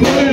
तुम